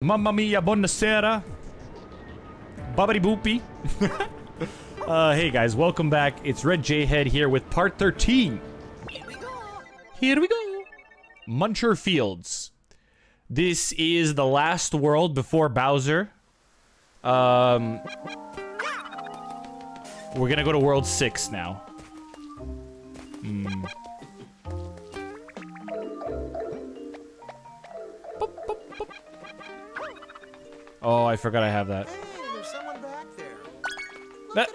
Mamma mia, buonasera. Bubbity boopy. uh, hey guys, welcome back. It's RedJayHead here with part 13. Here we go. Here we go. Muncher Fields. This is the last world before Bowser. Um, we're gonna go to World 6 now. Hmm. Oh, I forgot I have that. Hey, there's someone back there. Look That- at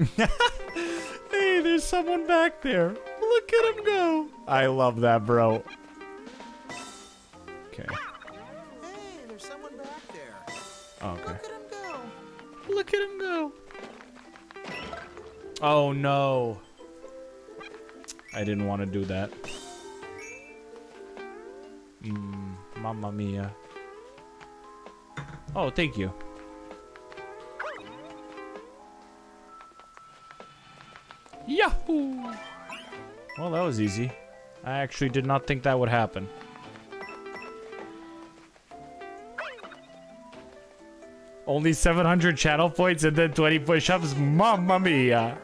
him go. hey, there's someone back there. Look at him go. I love that, bro. Okay. Hey, there's someone back there. Oh, okay. Look at him go. Look at him go. Oh no. I didn't want to do that. Mmm, mamma mia. Oh, thank you. Yahoo! Well, that was easy. I actually did not think that would happen. Only 700 channel points and then 20 push-ups? Mamma mia!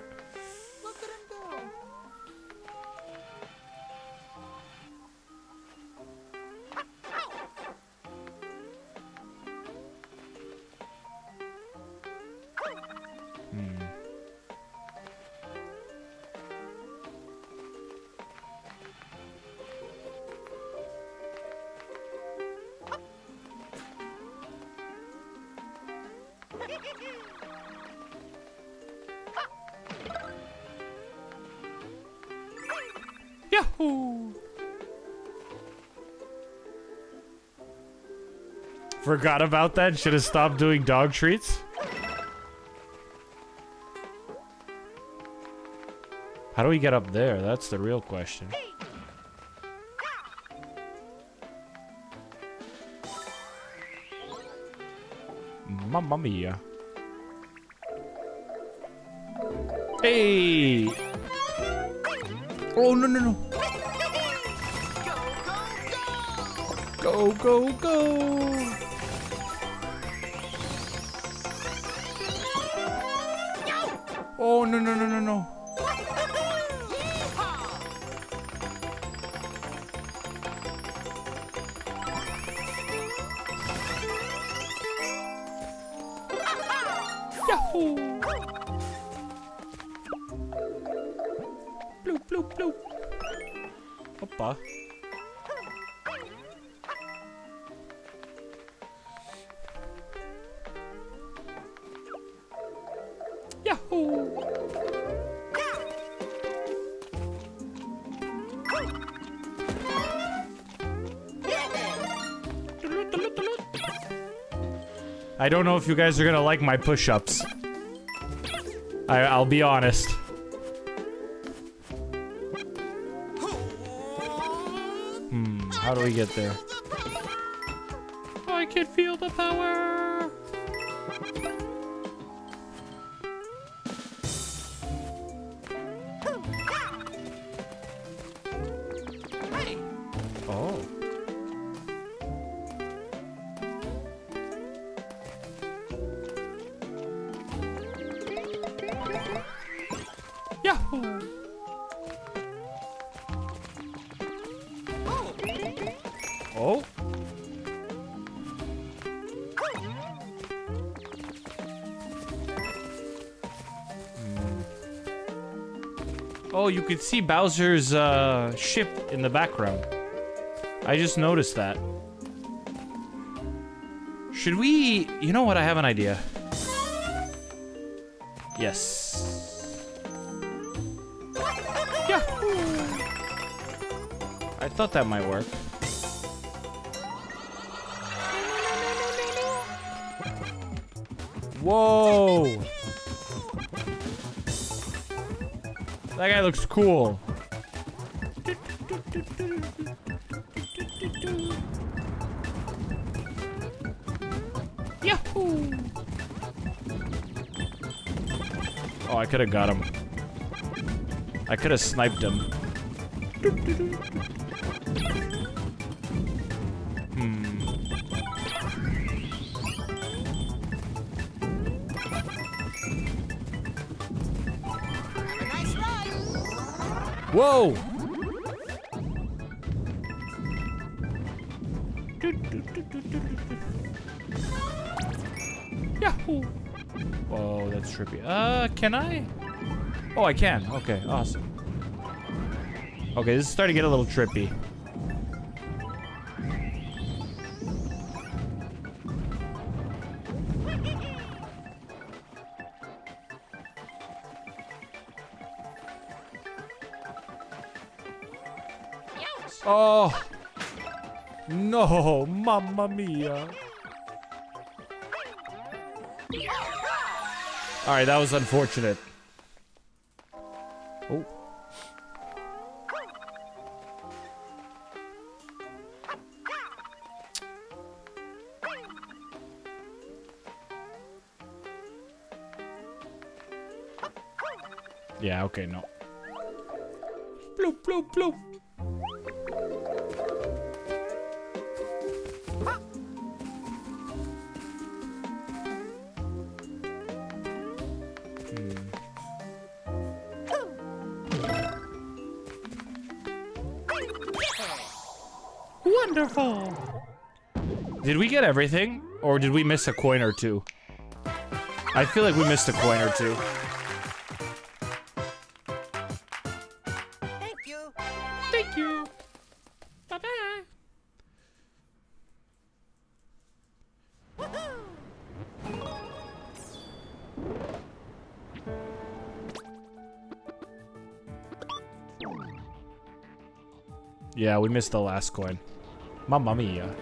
Forgot about that. Should have stopped doing dog treats. How do we get up there? That's the real question. Mamma mia. Hey! Oh, no, no, no. Go, go, go! Oh, no, no, no, no, no. Yahoo! Bloop, bloop, bloop. Hoppa. I don't know if you guys are gonna like my push-ups. I'll be honest. Hmm, how do we get there? I can feel the power. Oh. Oh, you could see Bowser's uh, ship in the background. I just noticed that. Should we... You know what? I have an idea. Yes. Yahoo! I thought that might work. Whoa! That guy looks cool. Yahoo! Oh, I could have got him. I could have sniped him. Whoa! Yahoo! Oh, that's trippy. Uh, can I? Oh, I can. Okay, awesome. Okay, this is starting to get a little trippy. Mamma mia. Alright, that was unfortunate. Oh. Yeah, okay, no. Bloop, bloop, bloop. Get everything? Or did we miss a coin or two? I feel like we missed a coin or two. Thank you. Thank you. Bye-bye. Yeah, we missed the last coin. Mamma mia.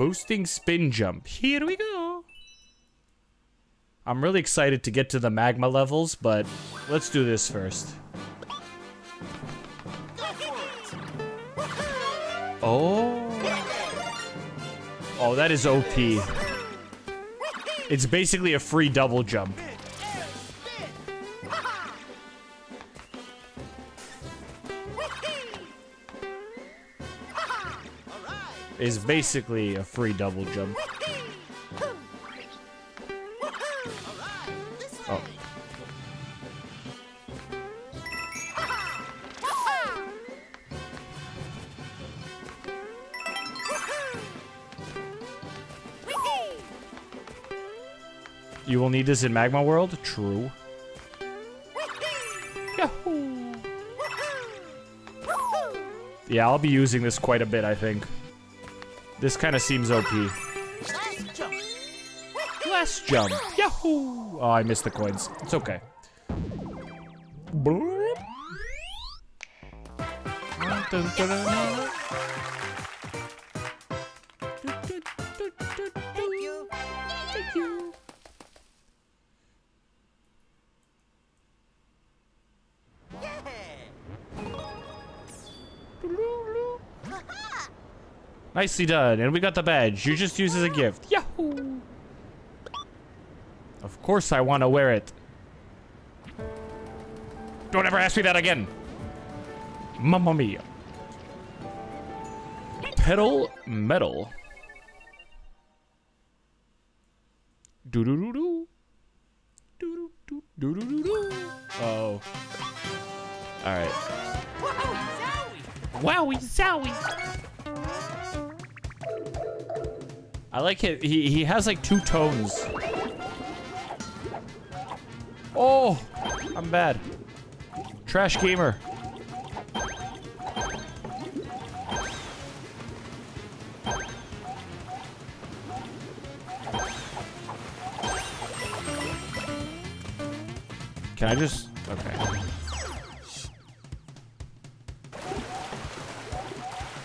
Boosting spin jump. Here we go. I'm really excited to get to the magma levels, but let's do this first. Oh. Oh, that is OP. It's basically a free double jump. Is basically a free double jump. Oh. You will need this in Magma World? True. Yahoo! Yeah, I'll be using this quite a bit, I think. This kind of seems OP. Last jump. Last jump. Yahoo! Oh, I missed the coins. It's okay. Nicely done. And we got the badge. You just use as a gift. Yahoo! Of course I want to wear it. Don't ever ask me that again. Mamma mia. Pedal metal. Do do do do. Do do do do do do. Oh. All right. Wowie zowie. I like it. He he has like two tones. Oh, I'm bad. Trash gamer. Can I just? Okay.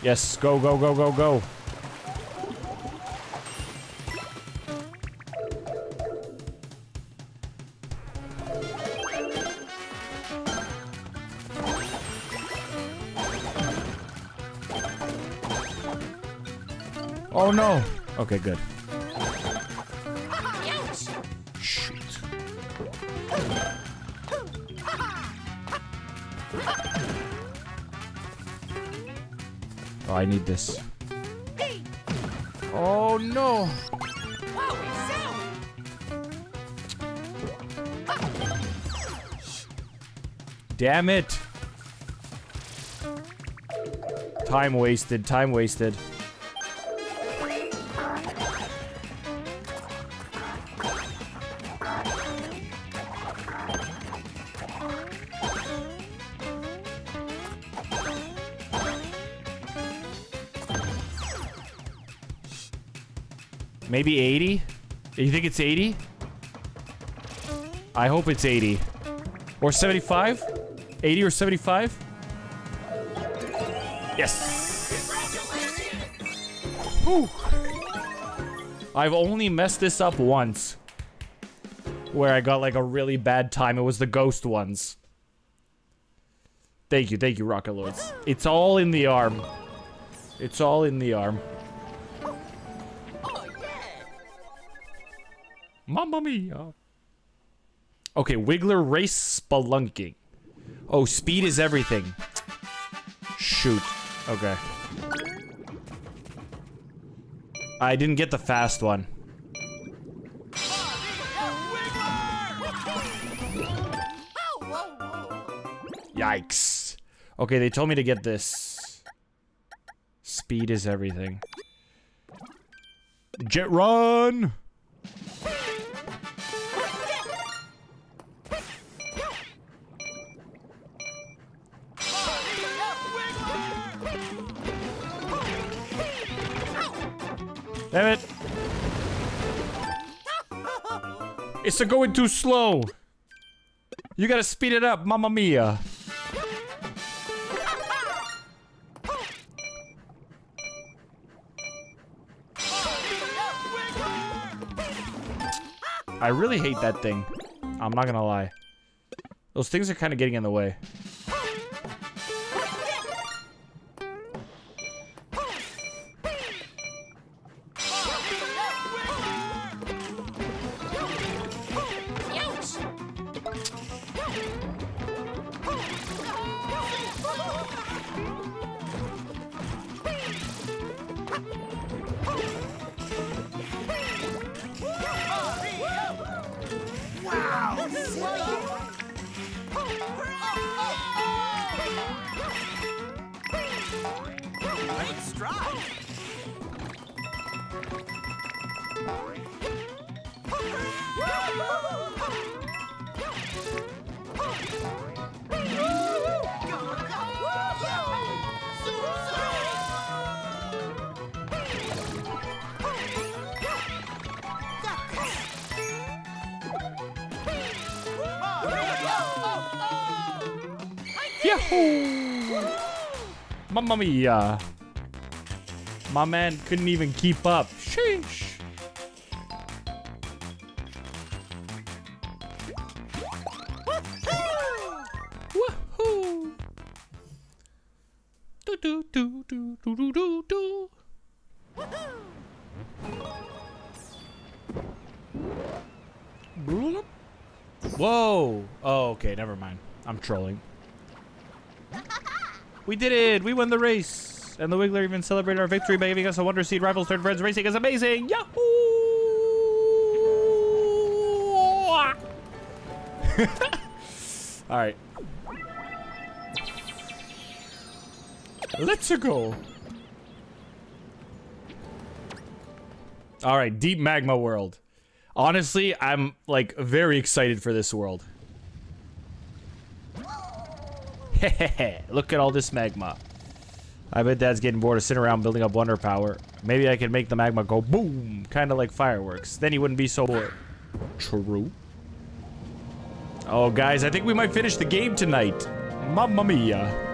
Yes, go, go, go, go, go. Okay, good. Shit. Oh, I need this. Oh no. Damn it. Time wasted, time wasted. Maybe 80? You think it's 80? I hope it's 80. Or 75? 80 or 75? Yes! Whew. I've only messed this up once. Where I got like a really bad time. It was the ghost ones. Thank you, thank you, Rocket Lords. It's all in the arm. It's all in the arm. Mia. Okay, Wiggler race spelunking. Oh, speed is everything. Shoot. Okay. I didn't get the fast one. Yikes. Okay, they told me to get this. Speed is everything. Jet run! Damn it! It's going too slow. You gotta speed it up, mamma mia. I really hate that thing. I'm not gonna lie. Those things are kind of getting in the way. Yahoo! Mamma mia. My man couldn't even keep up. Sheesh. We did it! We won the race! And the Wiggler even celebrated our victory by giving us a Wonder Seed Rivals Third Friends Racing is amazing! Yahoo! Alright. Let's go! Alright, Deep Magma World. Honestly, I'm like very excited for this world. Look at all this magma. I bet Dad's getting bored of sitting around building up wonder power. Maybe I can make the magma go boom, kind of like fireworks. Then he wouldn't be so bored. True. Oh, guys, I think we might finish the game tonight. Mamma mia.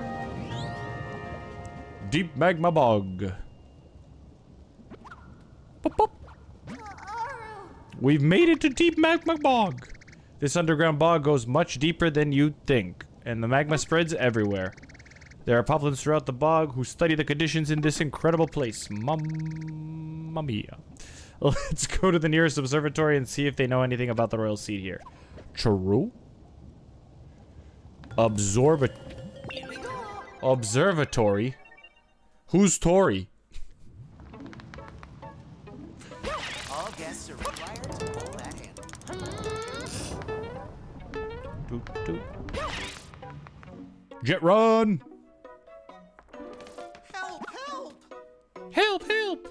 Deep magma bog. Boop, boop. We've made it to deep magma bog. This underground bog goes much deeper than you'd think, and the magma spreads everywhere. There are poplins throughout the bog who study the conditions in this incredible place. Mamma mia. Let's go to the nearest observatory and see if they know anything about the royal seed here. True? Observa Here we go. observatory? Who's Tory? All Jet run! Help, help! Help, help!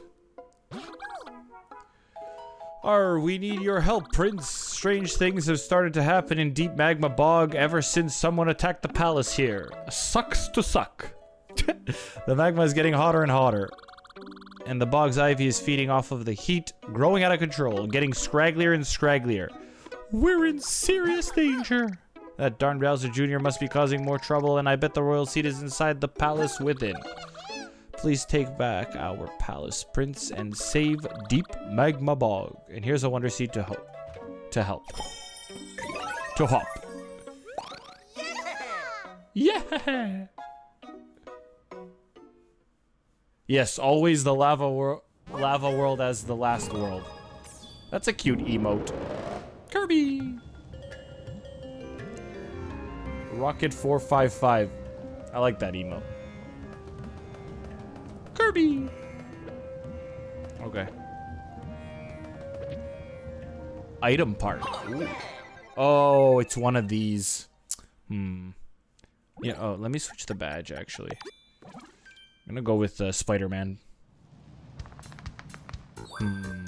Arr, we need your help, Prince. Strange things have started to happen in Deep Magma Bog ever since someone attacked the palace here. Sucks to suck. the magma is getting hotter and hotter. And the bog's ivy is feeding off of the heat, growing out of control, getting scragglier and scragglier. We're in serious danger. That darn Bowser Jr. must be causing more trouble, and I bet the royal seed is inside the palace within. Please take back our palace, prince, and save Deep Magma Bog. And here's a Wonder Seed to help. To help. To hop. Yeah! Yes, always the lava world, lava world as the last world. That's a cute emote. Kirby. Rocket 455. I like that emo. Kirby. Okay. Item part. Ooh. Oh, it's one of these. Hmm. Yeah, oh, let me switch the badge, actually. I'm gonna go with uh, Spider-Man. Hmm.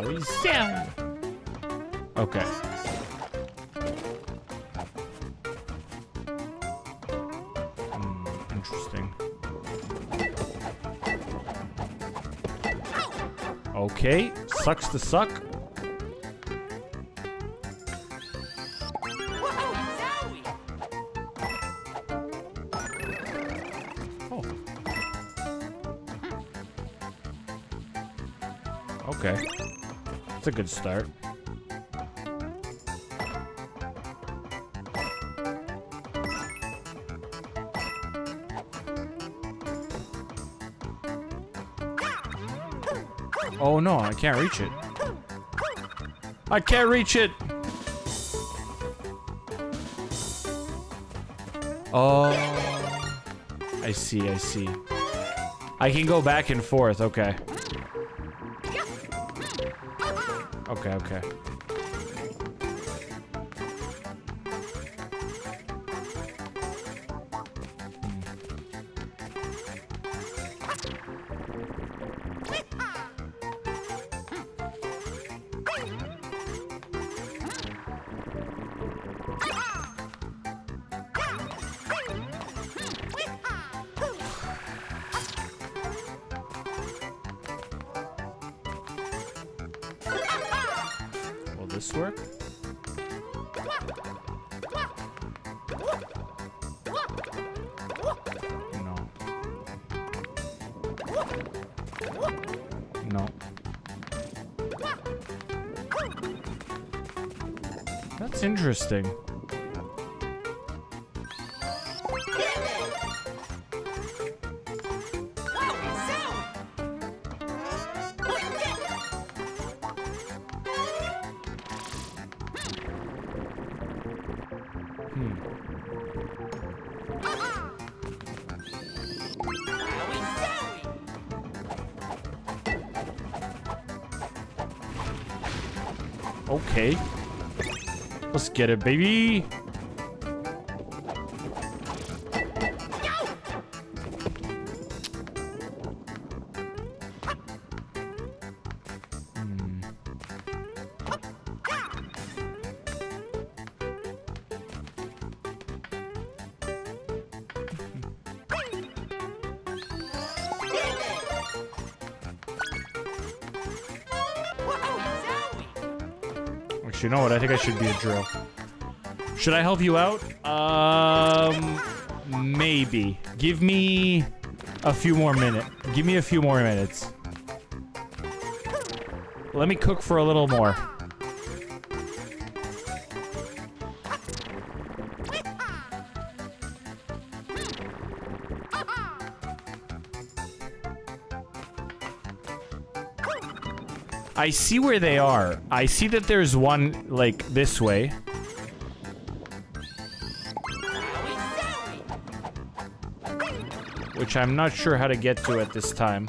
Wowie. Okay. Hmm, interesting. Okay, sucks to suck. A good start. Oh no, I can't reach it. I can't reach it! Oh. I see, I see. I can go back and forth, okay. Okay, this work? No. No. That's interesting. Get it, baby. Hmm. You know what? I think I should be a drill. Should I help you out? Um, maybe. Give me a few more minutes. Give me a few more minutes. Let me cook for a little more. I see where they are. I see that there's one, like, this way. Which I'm not sure how to get to at this time.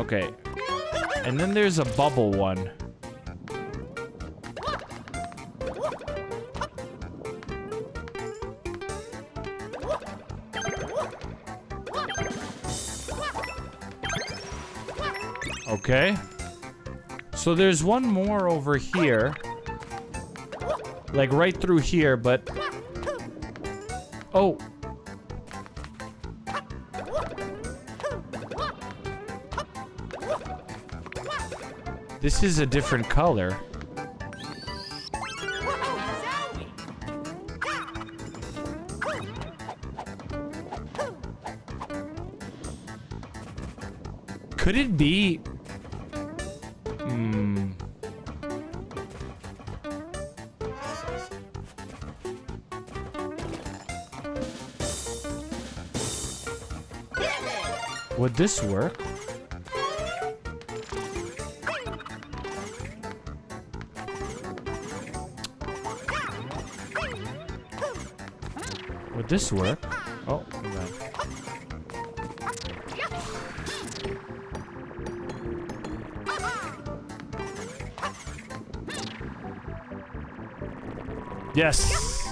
Okay. And then there's a bubble one. Okay. So there's one more over here. Like right through here, but... Oh. This is a different color. Could it be... Would this work? Would this work? Oh. Yes!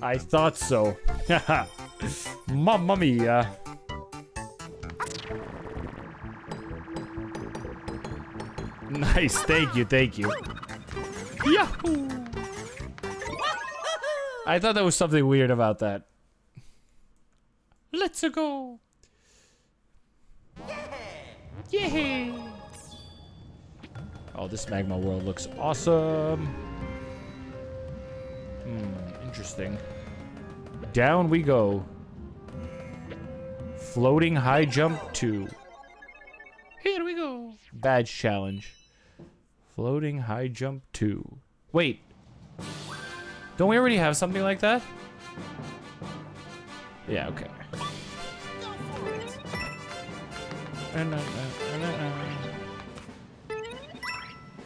I thought so. Mamma mia. Nice, thank you, thank you. Yahoo! I thought there was something weird about that. Let's go. Yeah. Oh, this magma world looks awesome. Hmm, interesting. Down we go. Floating high jump two. Here we go. Badge challenge. Floating high jump two. Wait. Don't we already have something like that? Yeah, okay.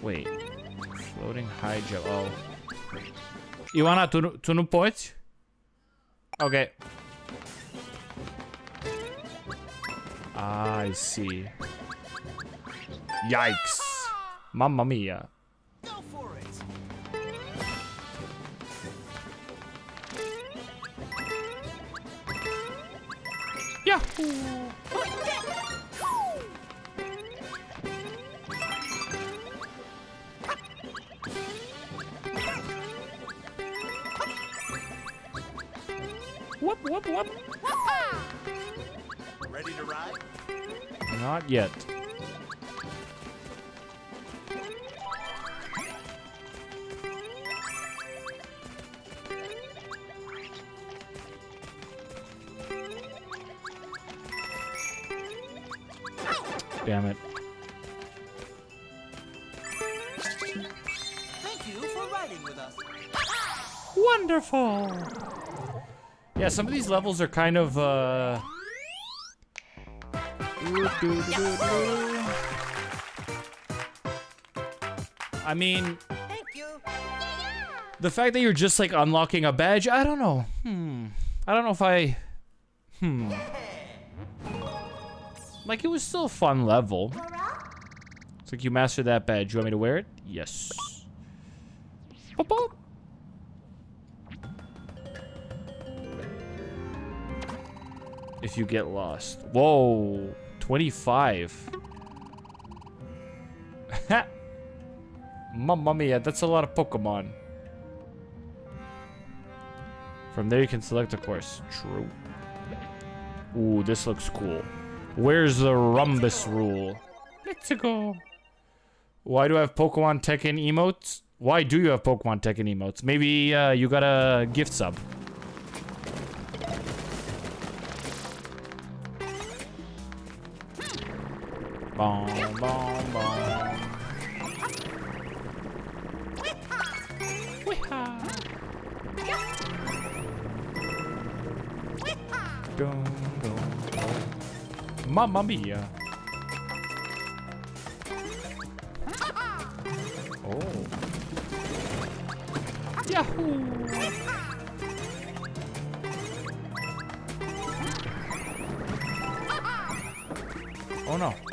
Wait. Floating high jump. Oh. Ivana, tu, nu- tu nu poți? Ok. Ah, I see. Yikes. Mamma mia. Go for it. Yahoo! Whoop, whoop, whoop. Ready to ride? Not yet. Damn it. Thank you for riding with us. Wonderful. Yeah, some of these levels are kind of uh I mean, Thank you. the fact that you're just like unlocking a badge, I don't know. Hmm. I don't know if I Hmm. Like it was still a fun level. It's like you mastered that badge. You want me to wear it? Yes. Boop, boop. If you get lost. Whoa. 25. Mamma mia, that's a lot of Pokemon. From there you can select a course. True. Ooh, this looks cool. Where's the Rumbus rule? Let's go. Why do I have Pokemon Tekken emotes? Why do you have Pokemon Tekken emotes? Maybe uh, you got a gift sub. Bom, bom, bom. Mamma mia! Oh! Yahoo! Oh no!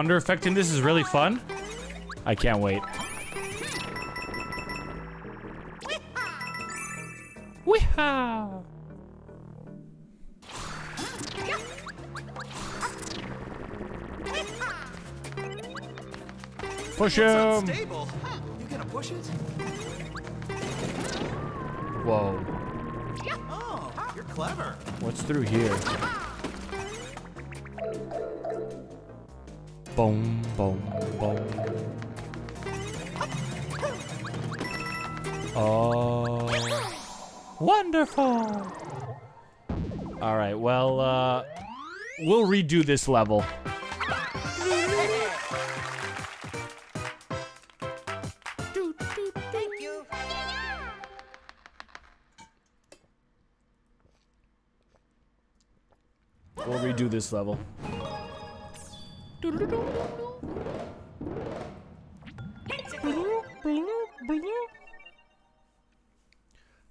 Wonder effect in this is really fun. I can't wait. Weehaw! Push him! You gonna push it? Whoa. Oh, you're clever. What's through here? Boom, boom, boom. Oh. Wonderful! Alright, well, uh, we'll redo this level. We'll redo this level.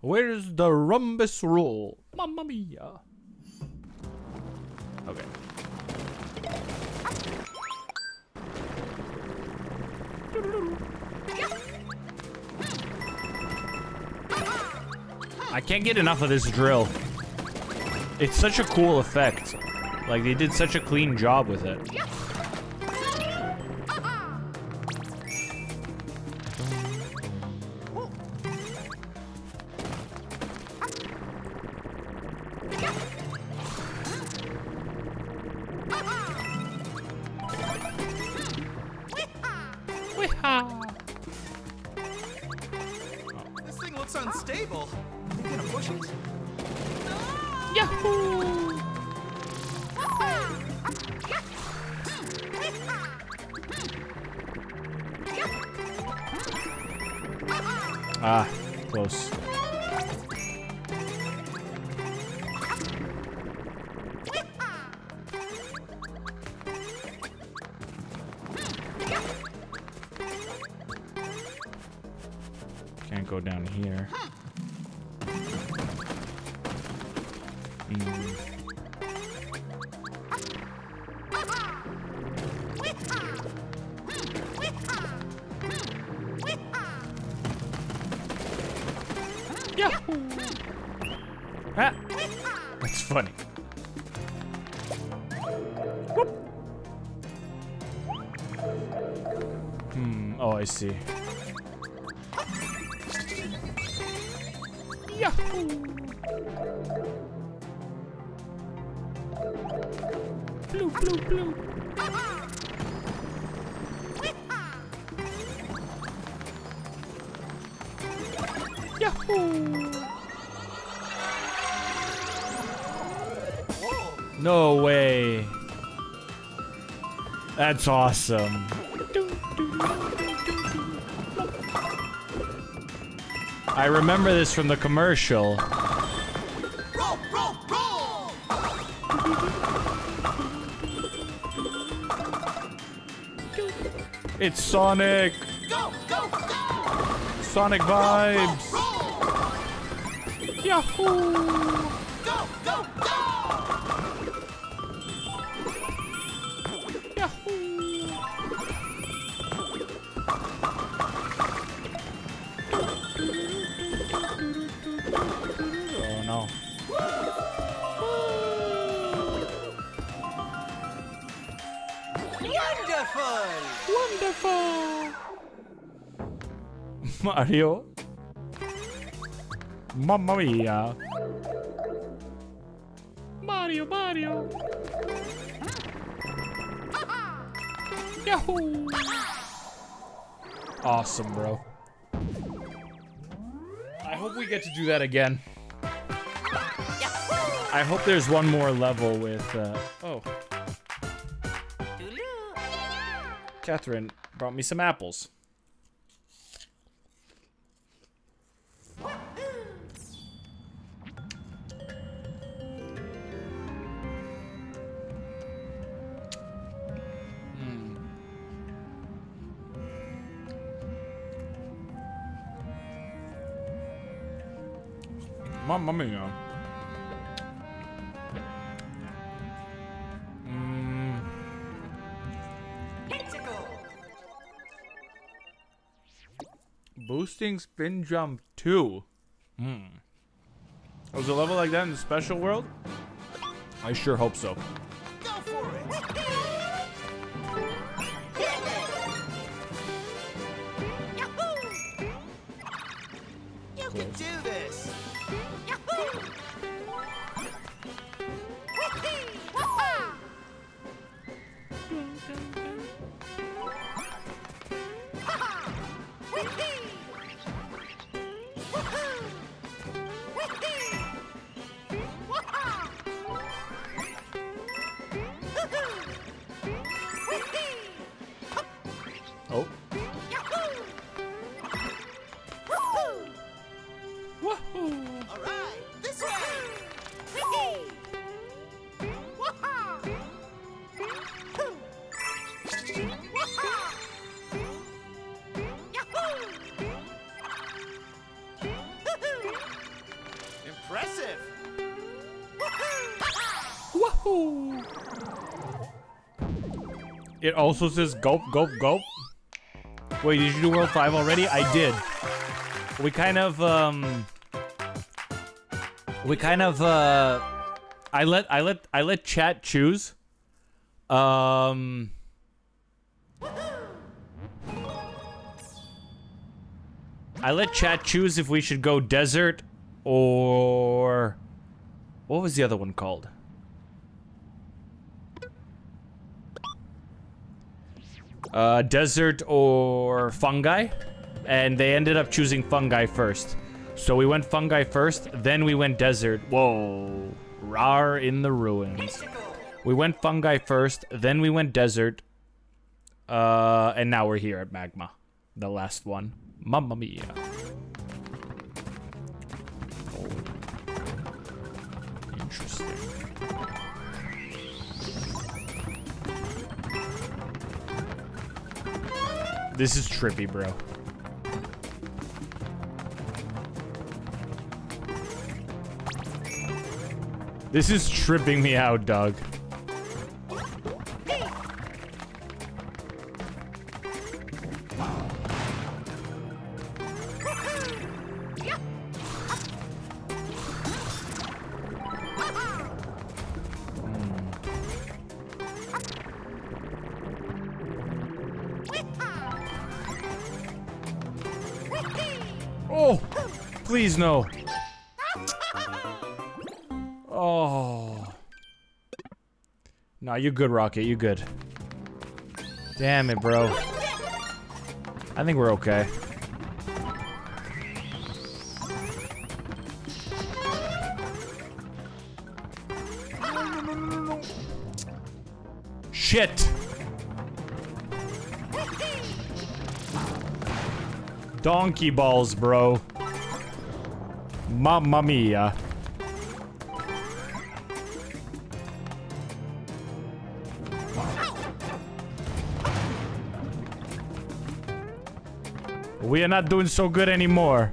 Where's the rhombus roll? Mamma mia. Okay. I can't get enough of this drill. It's such a cool effect. Like, they did such a clean job with it. This thing looks unstable. You gonna push it? Yahoo! Ah, close. No way. That's awesome. I remember this from the commercial. Roll, roll, roll! It's Sonic. Go, go, go! Sonic vibes. Roll! Yahoo! Go, go, go! Yahoo! Oh no. Wonderful! Wonderful! Mario? Mamma mia! Mario, Mario! Yahoo! Awesome, bro. I hope we get to do that again. I hope there's one more level with, uh, oh. Catherine brought me some apples. Mamma mia. Mm. Boosting spin jump 2. Hmm. Was a level like that in the special world? I sure hope so. It also says gulp, gulp, gulp. Wait, did you do World 5 already? I did. We kind of, um... We kind of, uh... I let, I let, I let chat choose. Um... I let chat choose if we should go desert or... What was the other one called? Uh, desert or fungi, and they ended up choosing fungi first. So we went fungi first, then we went desert. Whoa, rar in the ruins. We went fungi first, then we went desert, uh, and now we're here at magma, the last one. Mamma mia. Interesting. This is trippy, bro. This is tripping me out, dog. No. Oh. Nah, you good, Rocket. You good. Damn it, bro. I think we're okay. Shit. Donkey balls, bro. Mamma mia. We are not doing so good anymore.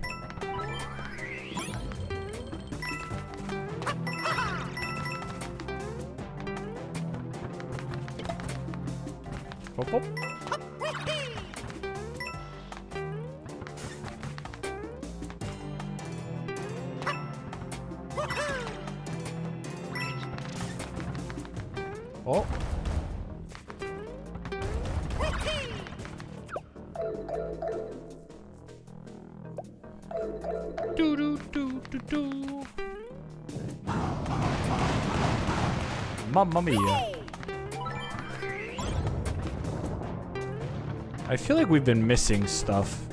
I feel like we've been missing stuff.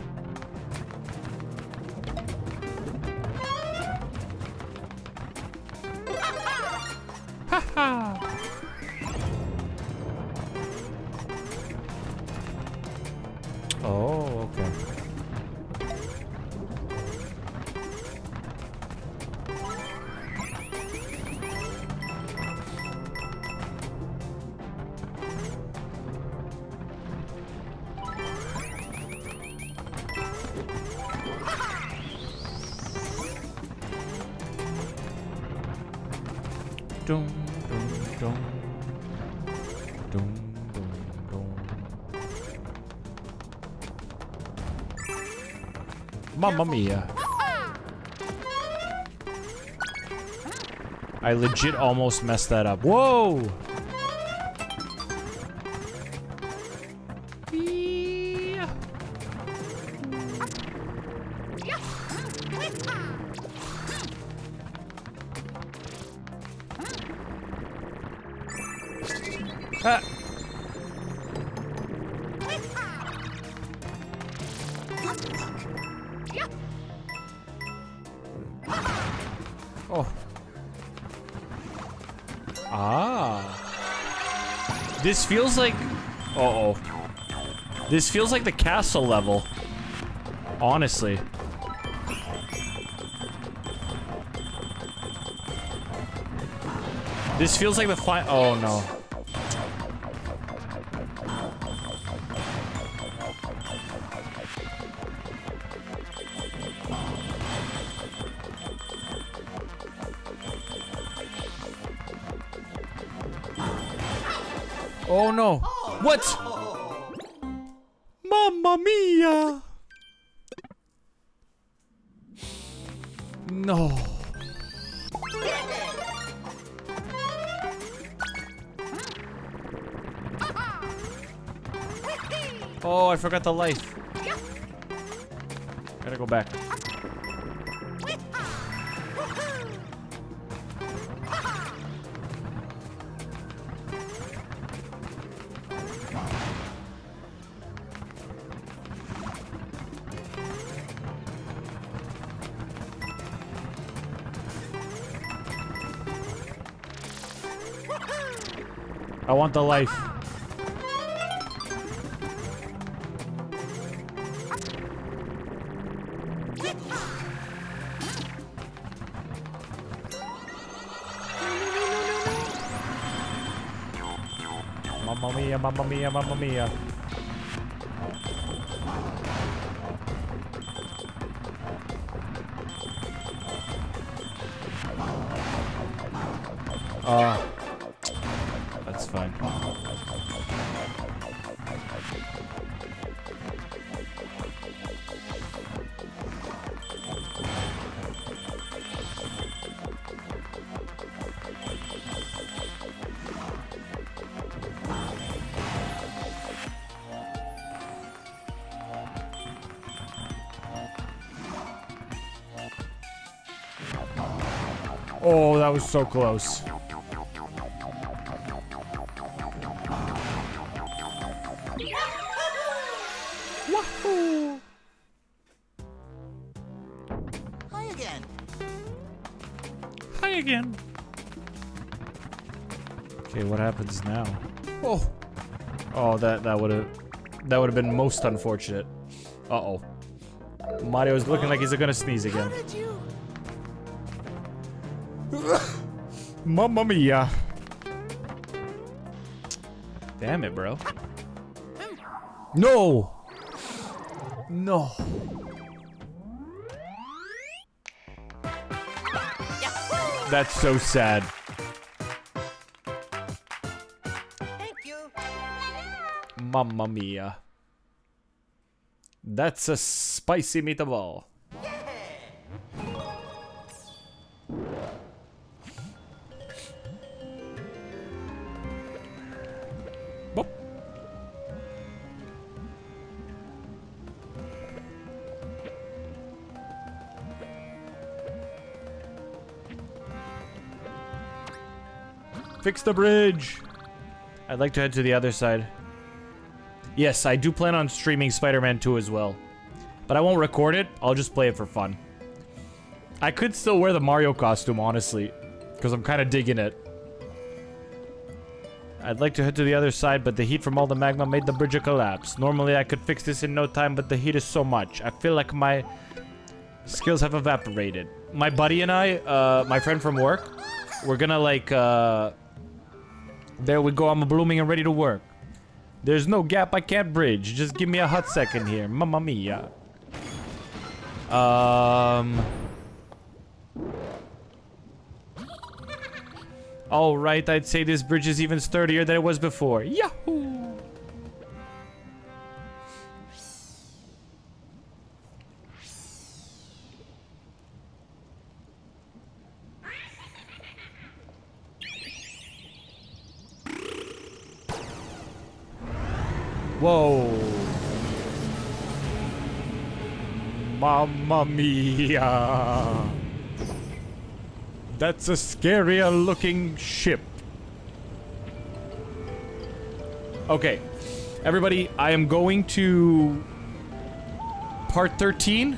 Dum, dum, dum. Dum, dum, dum. Mamma mia. I legit almost messed that up. Whoa! This feels like... Uh-oh. This feels like the castle level. Honestly. This feels like the fi- Oh, no. What? Mamma mia. No. Oh, I forgot the life. The life. Mamma mia, mamma mia, mamma mia. Ah. So close. Wahoo! Hi again. Hi again. Okay, what happens now? Oh. Oh, that that would have that would have been most unfortunate. Uh-oh. Mario's looking like he's gonna sneeze How again. Mamma mia. Damn it, bro. No. No. That's so sad. Thank you. Mamma mia. That's a spicy meatball. Fix the bridge. I'd like to head to the other side. Yes, I do plan on streaming Spider-Man 2 as well. But I won't record it, I'll just play it for fun. I could still wear the Mario costume, honestly. Because I'm kind of digging it. I'd like to head to the other side, but the heat from all the magma made the bridge collapse. Normally I could fix this in no time, but the heat is so much. I feel like my skills have evaporated. My buddy and I, uh, my friend from work, we're gonna like, uh... There we go, I'm blooming and ready to work. There's no gap I can't bridge. Just give me a hot second here. Mamma mia. Um... All right, I'd say this bridge is even sturdier than it was before. Yahoo! Mamma mia. That's a scarier looking ship. Okay. Everybody, I am going to part 13.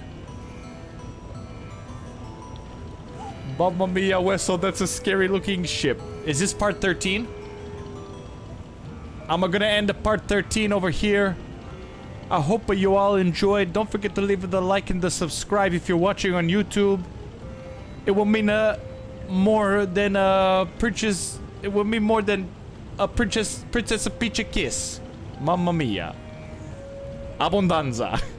Mamma mia, that's a scary looking ship. Is this part 13? I'm gonna end the part 13 over here. I hope you all enjoyed. Don't forget to leave the like and the subscribe if you're watching on YouTube. It will mean uh, more than a princess. It will mean more than a princess, Princess Peach a kiss. Mamma mia. Abundanza.